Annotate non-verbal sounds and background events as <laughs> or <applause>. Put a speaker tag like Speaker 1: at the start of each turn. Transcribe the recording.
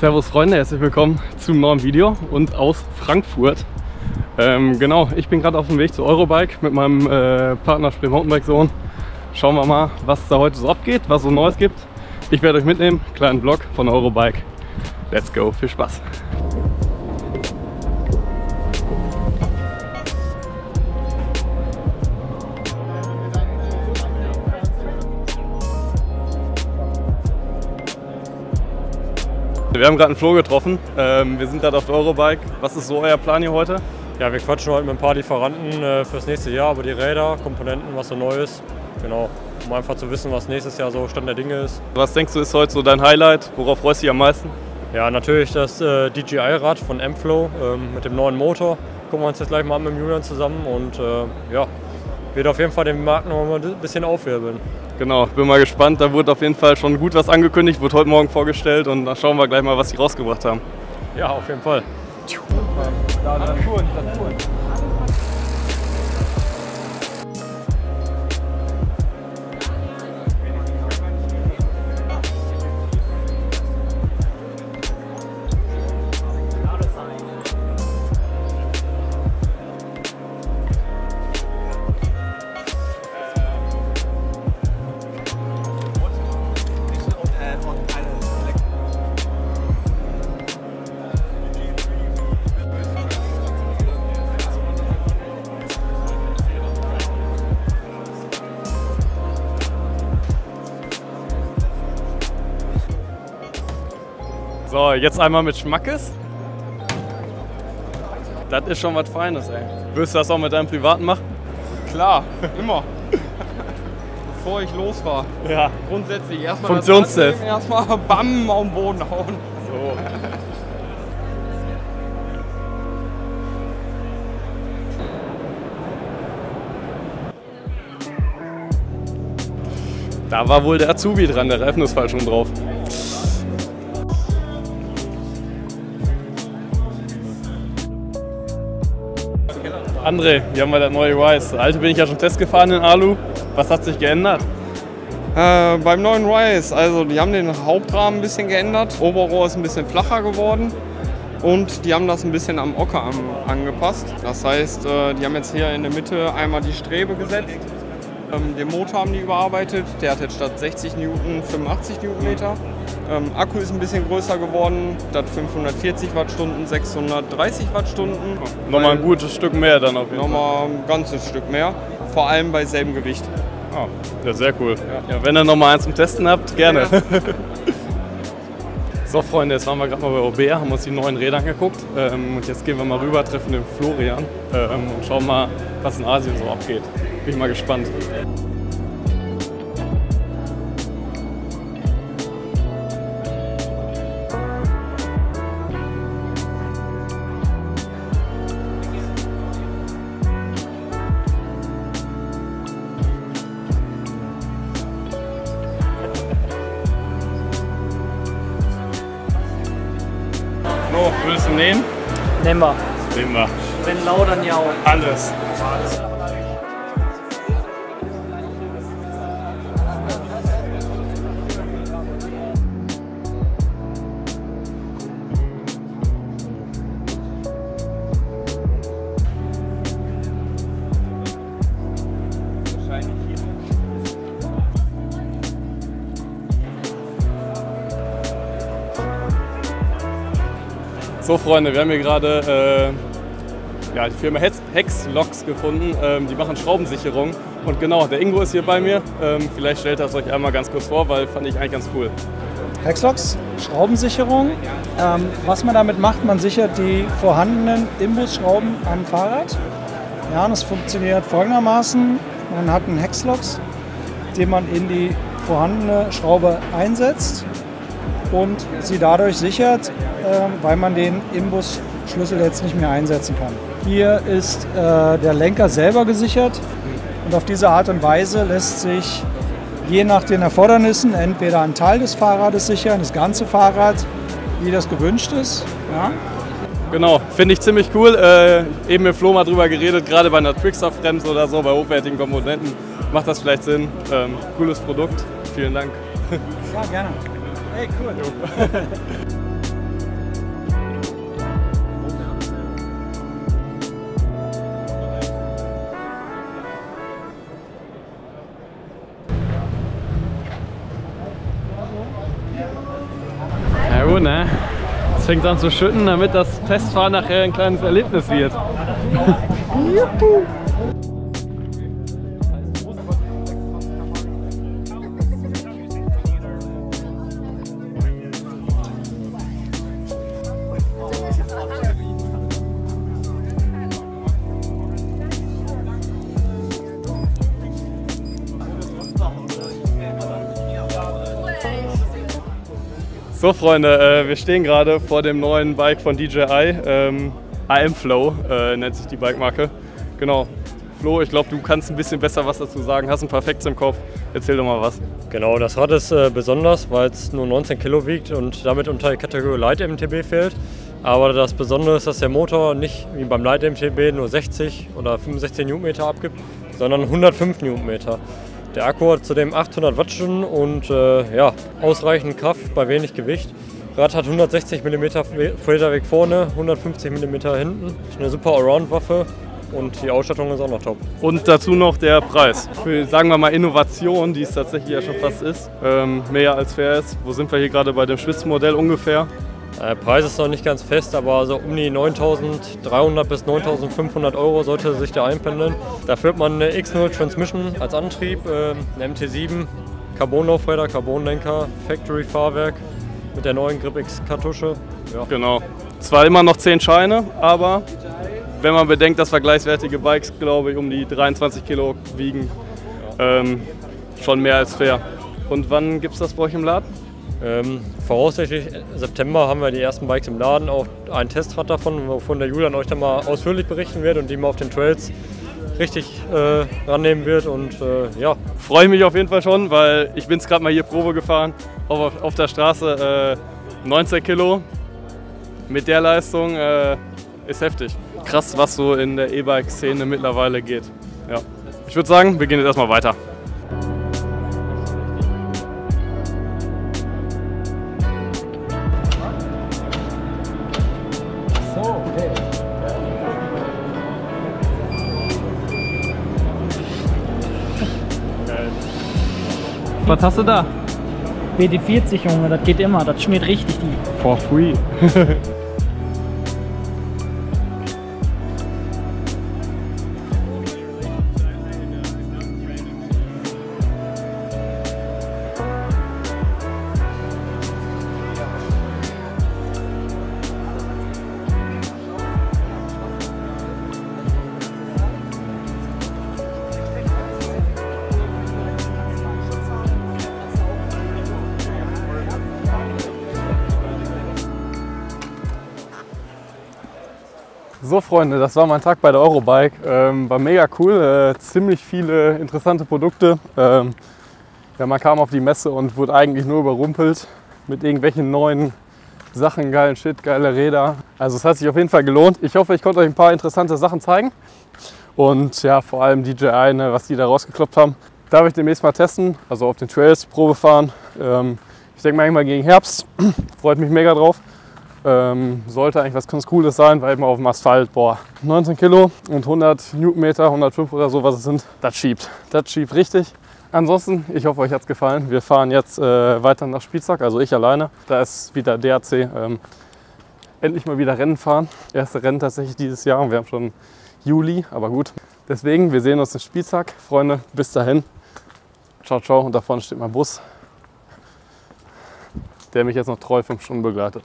Speaker 1: Servus Freunde, herzlich willkommen zum neuen Video und aus Frankfurt. Ähm, genau, ich bin gerade auf dem Weg zu Eurobike mit meinem äh, Partner Spree Mountainbike Sohn. Schauen wir mal, was da heute so abgeht, was so Neues gibt. Ich werde euch mitnehmen, kleinen Vlog von Eurobike. Let's go, viel Spaß! Wir haben gerade einen Flo getroffen. Ähm, wir sind gerade auf der Eurobike. Was ist so euer Plan hier heute?
Speaker 2: Ja, wir quatschen heute mit ein paar Lieferanten äh, fürs nächste Jahr über die Räder, Komponenten, was so neu ist. Genau, um einfach zu wissen, was nächstes Jahr so Stand der Dinge ist.
Speaker 1: Was denkst du ist heute so dein Highlight? Worauf freust du dich am meisten?
Speaker 2: Ja, natürlich das äh, DJI-Rad von M-Flow ähm, mit dem neuen Motor. Gucken wir uns jetzt gleich mal an mit Julian zusammen und äh, ja, wird auf jeden Fall den Markt noch mal ein bisschen aufwirbeln.
Speaker 1: Genau, bin mal gespannt. Da wurde auf jeden Fall schon gut was angekündigt, wurde heute Morgen vorgestellt und da schauen wir gleich mal, was sie rausgebracht haben.
Speaker 2: Ja, auf jeden Fall.
Speaker 1: Da, dann So, jetzt einmal mit Schmackes. Das ist schon was Feines, ey. Willst du das auch mit deinem Privaten machen?
Speaker 3: Klar, <laughs> immer. <laughs> Bevor ich los war.
Speaker 1: Ja.
Speaker 3: Grundsätzlich erstmal
Speaker 1: Funktionstest.
Speaker 3: erstmal <laughs> BAM auf den Boden hauen.
Speaker 1: So. Da war wohl der Azubi dran, der Reifen ist falsch rum drauf. André, hier haben wir das neue Rise. Der alte bin ich ja schon Test gefahren in Alu. Was hat sich geändert?
Speaker 3: Äh, beim neuen Rise, also die haben den Hauptrahmen ein bisschen geändert. Oberrohr ist ein bisschen flacher geworden. Und die haben das ein bisschen am Ocker angepasst. Das heißt, äh, die haben jetzt hier in der Mitte einmal die Strebe gesetzt. Ähm, den Motor haben die überarbeitet. Der hat jetzt statt 60 Newton 85 Newtonmeter. Ähm, Akku ist ein bisschen größer geworden. Statt 540 Wattstunden 630 Wattstunden.
Speaker 1: Nochmal ein gutes Stück mehr dann auf jeden Fall.
Speaker 3: Nochmal ein ganzes Stück mehr. Vor allem bei selben Gewicht.
Speaker 1: Ah, ja, sehr cool. Ja, wenn ihr noch mal eins zum Testen habt, gerne. <laughs> so, Freunde, jetzt waren wir gerade mal bei OB, haben uns die neuen Räder angeguckt. Ähm, und jetzt gehen wir mal rüber, treffen den Florian ähm, und schauen mal, was in Asien so abgeht. Bin mal gespannt. So, willst du nehmen?
Speaker 4: Nehmen wir.
Speaker 1: Nehmen wir.
Speaker 4: Wenn lau, dann ja auch.
Speaker 1: Alles. So Freunde, wir haben hier gerade äh, ja, die Firma Hex- Locks gefunden. Ähm, die machen Schraubensicherung. Und genau, der Ingo ist hier bei mir. Ähm, vielleicht stellt er es euch einmal ganz kurz vor, weil fand ich eigentlich ganz cool.
Speaker 4: Hexlocks, Schraubensicherung. Ähm, was man damit macht, man sichert die vorhandenen Imbusschrauben am Fahrrad. Ja, das funktioniert folgendermaßen. Man hat einen Hexlocks, den man in die vorhandene Schraube einsetzt und sie dadurch sichert, ähm, weil man den Imbusschlüssel jetzt nicht mehr einsetzen kann. Hier ist äh, der Lenker selber gesichert und auf diese Art und Weise lässt sich je nach den Erfordernissen entweder ein Teil des Fahrrades sichern, das ganze Fahrrad, wie das gewünscht ist. Ja.
Speaker 1: Genau, finde ich ziemlich cool. Äh, eben mit Flo mal drüber geredet, gerade bei einer Trickster-Bremse oder so, bei hochwertigen Komponenten macht das vielleicht Sinn. Ähm, cooles Produkt. Vielen Dank.
Speaker 4: ja, gerne. Hey, cool.
Speaker 1: Ja gut, ne? Es fängt an zu schütten, damit das Testfahren nachher ein kleines Erlebnis wird. So Freunde, äh, wir stehen gerade vor dem neuen Bike von DJI. Ähm, AM Flow äh, nennt sich die Bike-Marke. Genau. Flo, ich glaube, du kannst ein bisschen besser was dazu sagen. Hast ein paar Facts im Kopf. Erzähl doch mal was.
Speaker 2: Genau, das Rad ist äh, besonders, weil es nur 19 Kilo wiegt und damit unter die Kategorie Light MTB fällt. Aber das Besondere ist, dass der Motor nicht wie beim Light MTB nur 60 oder 65 Newtonmeter abgibt, sondern 105 Newtonmeter. Der Akku hat zudem 800 Wattstunden und äh, ja, ausreichend Kraft bei wenig Gewicht. Rad hat 160 mm Federweg vorne, 150 mm hinten. Ist eine super Allround-Waffe und die Ausstattung ist auch noch top.
Speaker 1: Und dazu noch der Preis. Für, sagen wir mal, Innovation, die es tatsächlich ja schon fast ist, ähm, mehr als fair ist. Wo sind wir hier gerade bei dem Spitzenmodell ungefähr?
Speaker 2: Der Preis ist noch nicht ganz fest, aber so um die 9.300 bis 9.500 Euro sollte sich da einpendeln. Dafür hat man eine X0 Transmission als Antrieb, äh, eine MT7, Carbon-Laufräder, Carbon-Lenker, Factory-Fahrwerk mit der neuen Grip X Kartusche.
Speaker 1: Ja. Genau. Zwar immer noch 10 Scheine, aber wenn man bedenkt, dass vergleichswertige Bikes, glaube ich, um die 23 Kilo wiegen, ähm, schon mehr als fair. Und wann gibt es das bei euch im Laden?
Speaker 2: Ähm, voraussichtlich September haben wir die ersten Bikes im Laden, auch ein Testrad davon, wovon der Julian euch dann mal ausführlich berichten wird und die mal auf den Trails richtig äh, rannehmen wird und äh, ja.
Speaker 1: Freue ich mich auf jeden Fall schon, weil ich bin es gerade mal hier Probe gefahren auf, auf der Straße. Äh, 19 Kilo mit der Leistung äh, ist heftig. Krass, was so in der E-Bike-Szene mittlerweile geht. Ja. Ich würde sagen, wir gehen jetzt erstmal weiter. Was hast du da?
Speaker 5: WD40, Junge, das geht immer, das schmiert richtig die.
Speaker 1: For free. <laughs> So Freunde, das war mein Tag bei der Eurobike. Ähm, war mega cool, äh, ziemlich viele interessante Produkte. Ähm, ja, man kam auf die Messe und wurde eigentlich nur überrumpelt mit irgendwelchen neuen Sachen, geilen Shit, geile Räder. Also es hat sich auf jeden Fall gelohnt. Ich hoffe, ich konnte euch ein paar interessante Sachen zeigen. Und ja, vor allem DJI, ne, was die da rausgekloppt haben. Darf ich demnächst mal testen, also auf den Trails Probe fahren. Ähm, ich denke mal irgendwann gegen Herbst. <clears throat> Freut mich mega drauf. Ähm, sollte eigentlich was ganz Cooles sein, weil eben auf dem Asphalt, boah, 19 Kilo und 100 Newtonmeter, 105 oder so, was es sind, das schiebt. Das schiebt richtig. Ansonsten, ich hoffe, euch hat es gefallen. Wir fahren jetzt äh, weiter nach Spielzack, also ich alleine. Da ist wieder DRC. Ähm, endlich mal wieder Rennen fahren. Erste Rennen tatsächlich dieses Jahr und wir haben schon Juli, aber gut. Deswegen, wir sehen uns in Spielzack. Freunde, bis dahin. Ciao, ciao. Und da vorne steht mein Bus, der mich jetzt noch treu fünf Stunden begleitet.